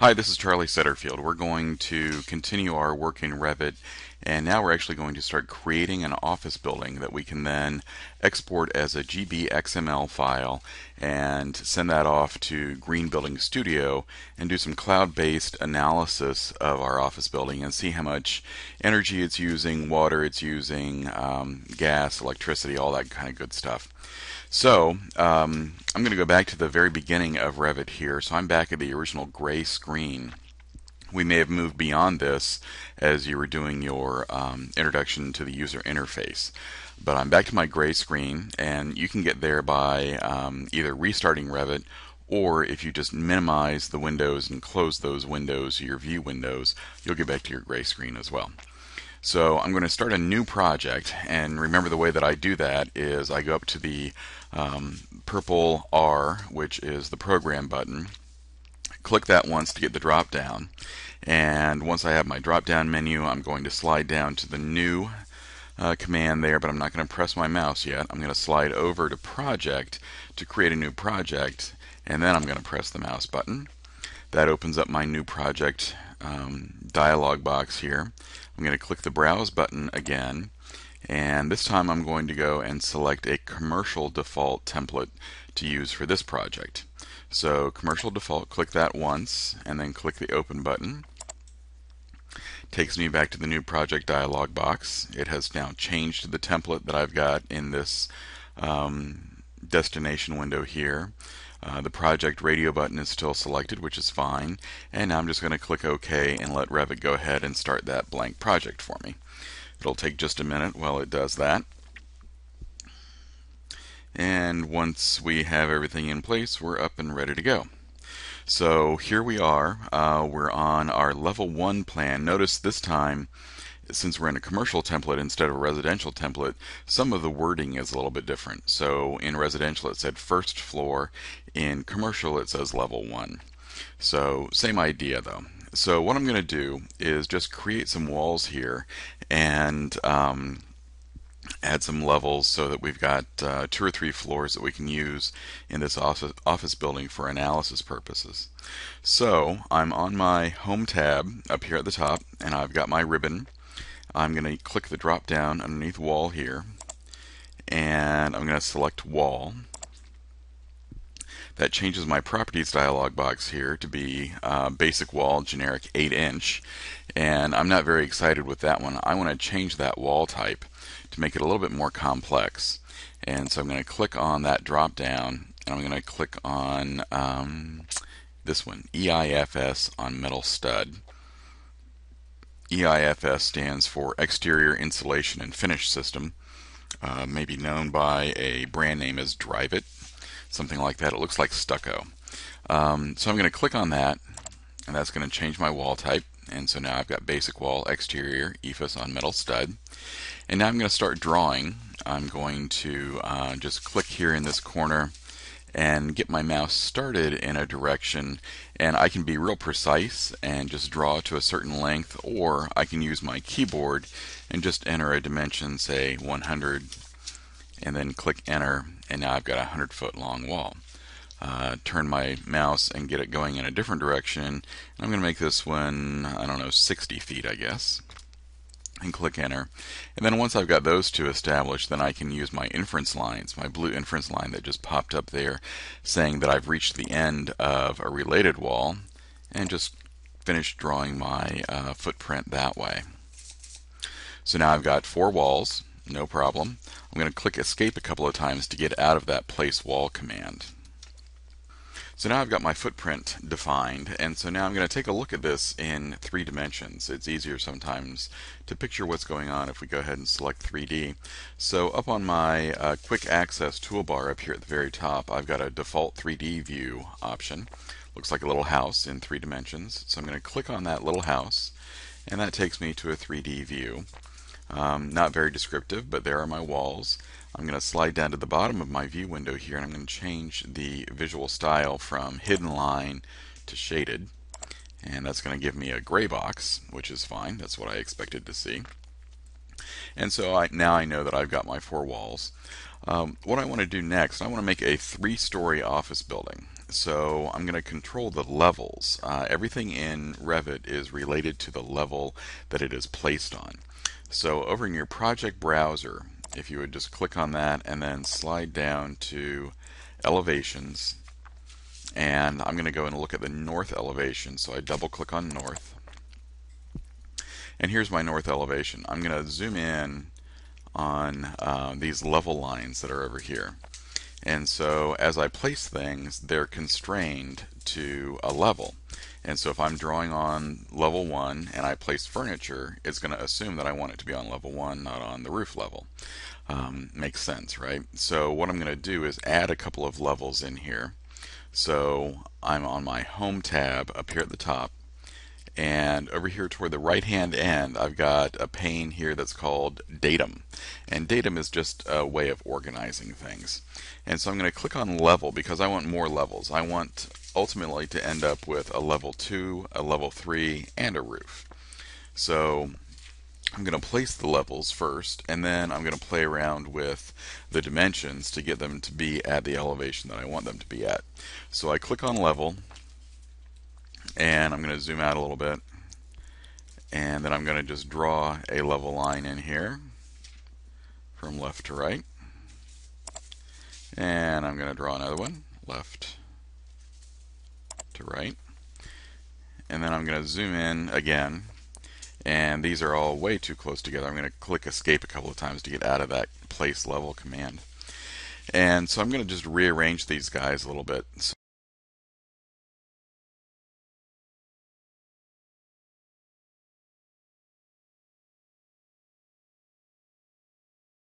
Hi, this is Charlie Setterfield. We're going to continue our work in Revit and now we're actually going to start creating an office building that we can then export as a GBXML file and send that off to Green Building Studio and do some cloud-based analysis of our office building and see how much energy it's using, water it's using, um, gas, electricity, all that kind of good stuff. So um, I'm going to go back to the very beginning of Revit here. So I'm back at the original gray screen. We may have moved beyond this as you were doing your um, introduction to the user interface. But I'm back to my gray screen and you can get there by um, either restarting Revit or if you just minimize the windows and close those windows, your view windows, you'll get back to your gray screen as well. So I'm going to start a new project and remember the way that I do that is I go up to the um, purple R which is the program button click that once to get the drop down. And once I have my drop down menu I'm going to slide down to the new uh, command there but I'm not going to press my mouse yet. I'm going to slide over to project to create a new project and then I'm going to press the mouse button. That opens up my new project um, dialog box here. I'm going to click the Browse button again and this time I'm going to go and select a commercial default template to use for this project. So commercial default, click that once and then click the open button. Takes me back to the new project dialog box. It has now changed to the template that I've got in this um, destination window here. Uh, the project radio button is still selected, which is fine. And now I'm just going to click OK and let Revit go ahead and start that blank project for me. It'll take just a minute while it does that. And once we have everything in place, we're up and ready to go. So here we are. Uh, we're on our level one plan. Notice this time since we're in a commercial template instead of a residential template, some of the wording is a little bit different. So in residential it said first floor, in commercial it says level 1. So same idea though. So what I'm going to do is just create some walls here and um, add some levels so that we've got uh, two or three floors that we can use in this office, office building for analysis purposes. So I'm on my home tab up here at the top and I've got my ribbon I'm going to click the drop down underneath wall here and I'm going to select wall. That changes my properties dialog box here to be uh, basic wall generic 8 inch and I'm not very excited with that one. I want to change that wall type to make it a little bit more complex and so I'm going to click on that drop down and I'm going to click on um, this one EIFS on metal stud EIFS stands for Exterior Insulation and Finish System, uh, maybe known by a brand name as Dryvit, something like that. It looks like stucco. Um, so I'm going to click on that, and that's going to change my wall type. And so now I've got basic wall exterior EIFS on metal stud. And now I'm going to start drawing. I'm going to uh, just click here in this corner and get my mouse started in a direction and I can be real precise and just draw to a certain length or I can use my keyboard and just enter a dimension say 100 and then click enter and now I've got a 100 foot long wall. Uh, turn my mouse and get it going in a different direction. I'm going to make this one, I don't know, 60 feet I guess and click enter. And then once I've got those two established, then I can use my inference lines, my blue inference line that just popped up there saying that I've reached the end of a related wall and just finish drawing my uh, footprint that way. So now I've got four walls, no problem. I'm going to click escape a couple of times to get out of that place wall command. So now I've got my footprint defined and so now I'm going to take a look at this in three dimensions. It's easier sometimes to picture what's going on if we go ahead and select 3D. So up on my uh, quick access toolbar up here at the very top I've got a default 3D view option. Looks like a little house in three dimensions. So I'm going to click on that little house and that takes me to a 3D view. Um, not very descriptive, but there are my walls. I'm going to slide down to the bottom of my view window here and I'm going to change the visual style from hidden line to shaded. And that's going to give me a gray box, which is fine. That's what I expected to see. And so I, now I know that I've got my four walls. Um, what I want to do next, I want to make a three-story office building. So I'm going to control the levels. Uh, everything in Revit is related to the level that it is placed on. So over in your project browser, if you would just click on that and then slide down to elevations. And I'm going to go and look at the north elevation. So I double click on north. And here's my north elevation. I'm going to zoom in on uh, these level lines that are over here. And so as I place things they're constrained to a level and so if I'm drawing on level 1 and I place furniture, it's going to assume that I want it to be on level 1, not on the roof level. Um, makes sense, right? So what I'm going to do is add a couple of levels in here. So I'm on my Home tab up here at the top. And over here toward the right hand end, I've got a pane here that's called Datum. And Datum is just a way of organizing things. And so I'm going to click on Level because I want more levels. I want ultimately to end up with a level 2, a level 3, and a roof. So I'm going to place the levels first, and then I'm going to play around with the dimensions to get them to be at the elevation that I want them to be at. So I click on level, and I'm going to zoom out a little bit, and then I'm going to just draw a level line in here from left to right. And I'm going to draw another one, left to right. And then I'm going to zoom in again. And these are all way too close together. I'm going to click escape a couple of times to get out of that place level command. And so I'm going to just rearrange these guys a little bit. So